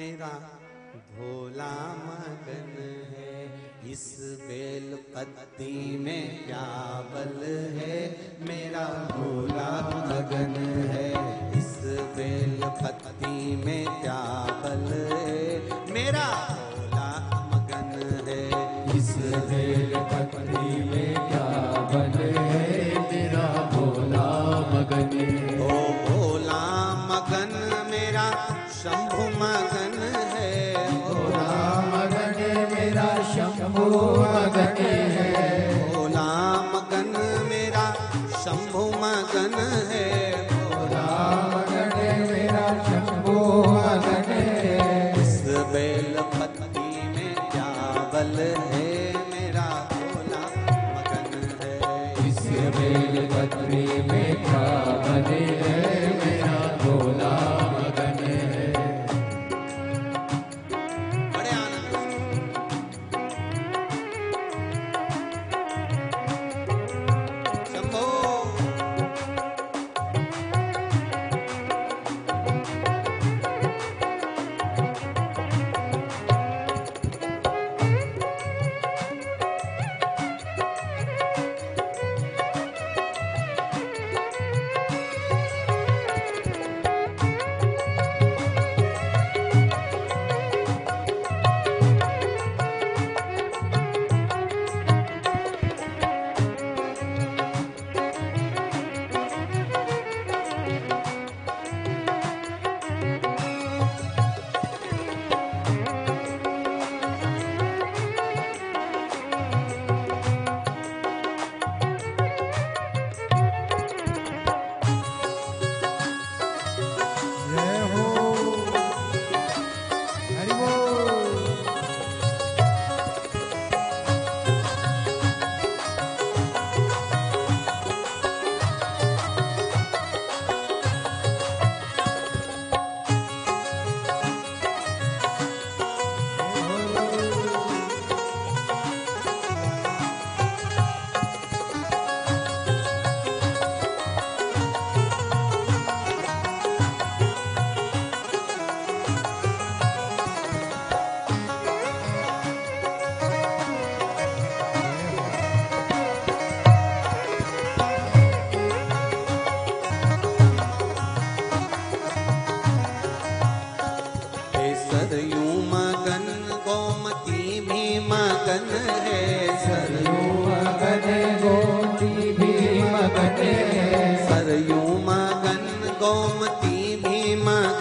मेरा भोला मगन है। इस बेल पत्ती में क्या बल है? मेरा भोला मगन है। इस बेल पत्ती में क्या बल है? मेरा भोला मगन है। इस बेल पत्नी में क्या बल है मेरा भोला मगन है। इस बेल पत्री में क्या है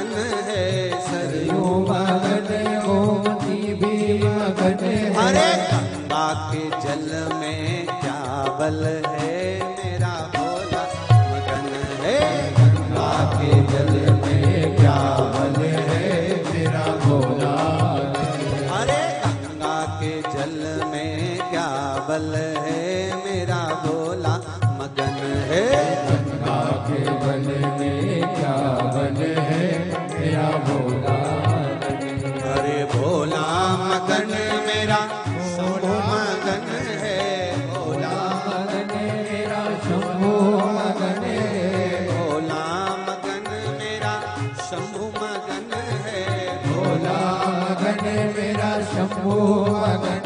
मगन है सरयू मगन गोती भी मगन अरे है। गंगा के जल में क्या बल है मेरा भोला मगन है। गंगा के जल में क्या बल है मेरा भोला अरे! गंगा के जल में क्या बल है मेरा भोला मगन है। गंगा के बल में क्या बल है। मेरा भोला अरे भोला मगन मेरा, शंभु मगन है। भोला मगन मेरा, शंभु मगन है। भोला मगन मेरा, शंभु मगन है। भोला मगन मेरा, शंभु मगन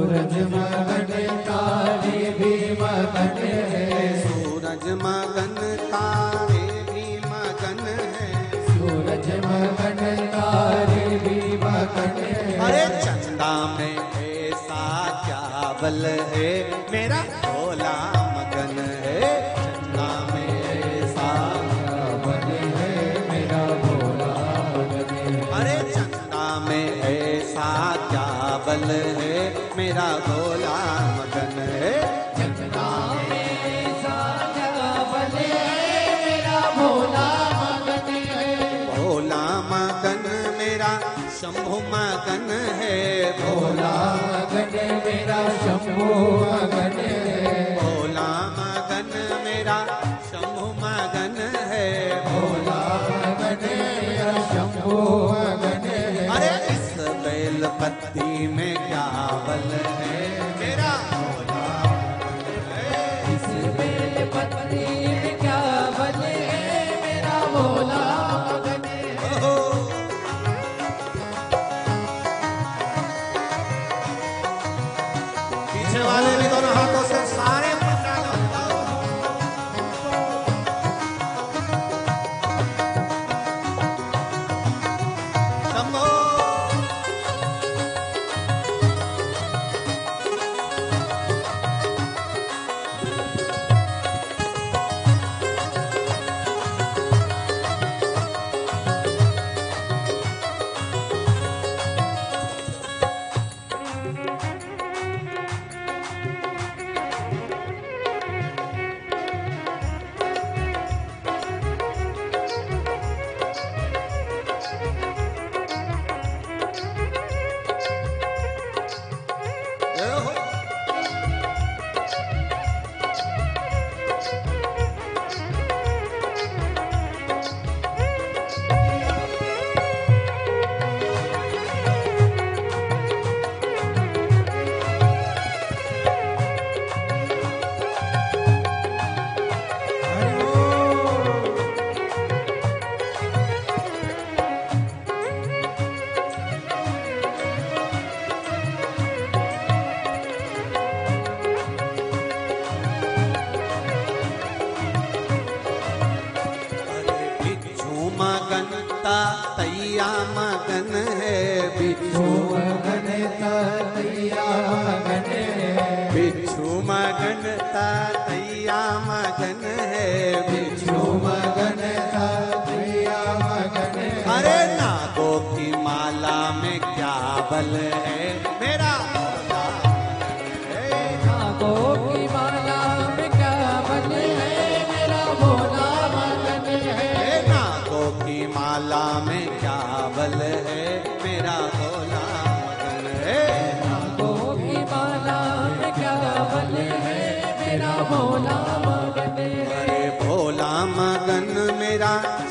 सूरज मगन तारे भी मगन है। सूरज मगन तारे भी मगन है। सूरज मगन तारे भी मगन है। अरे चंदा में ऐसा क्या बल है? मेरा भोला मगन है। चंदा में ऐसा क्या बल है? मेरा भोला मगन है। अरे चंदा में ऐसा क्या बल है मेरा भोला मगन है। भोला मगन है मेरा शंभु मगन है। भोला मगन मेरा शंभो मगन है। भोला मगन मेरा शंभु मगन है। भोला मगन मेरा शंभो मगन पत्ती में क्या बल है। मेरा। इस बेल में क्या बल है। मेरा भोला। पीछे वाले भी दोनों हाथों से सारे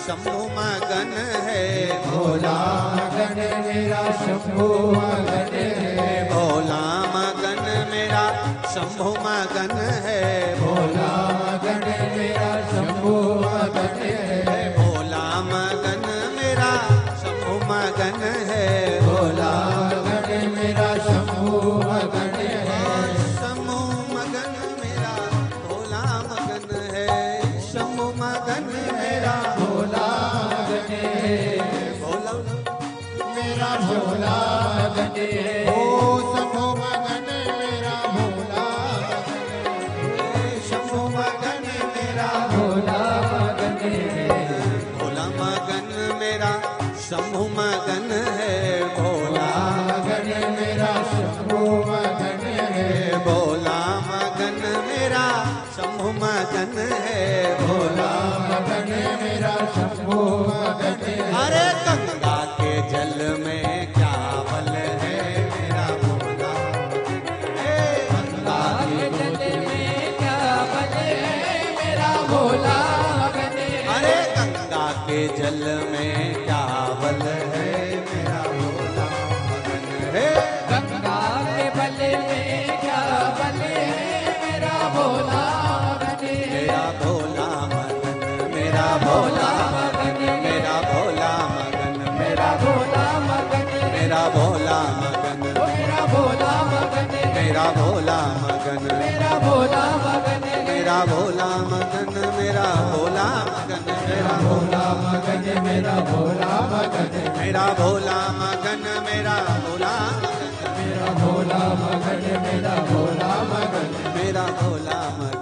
शंभु मगन है। भोला मगन मेरा शंभू मगन है। भोला मगन मेरा शंभु मगन है। भोला मगन मेरा शंभो है भोला अरे गंगा के जल में क्या बल है मेरा भोला गंगा के बल में क्या बल है मेरा भोला मेरा भोला मेरा भोला मेरा भोला मेरा भोला मेरा भोला मेरा भोला मेरा भोला मगन मेरा भोला मगन मेरा भोला मगन मगन मेरा भोला मगन मेरा भोला मगन मेरा भोला मेरा भोला मगन मेरा भोला मगन मेरा भोला मगन